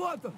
Volta!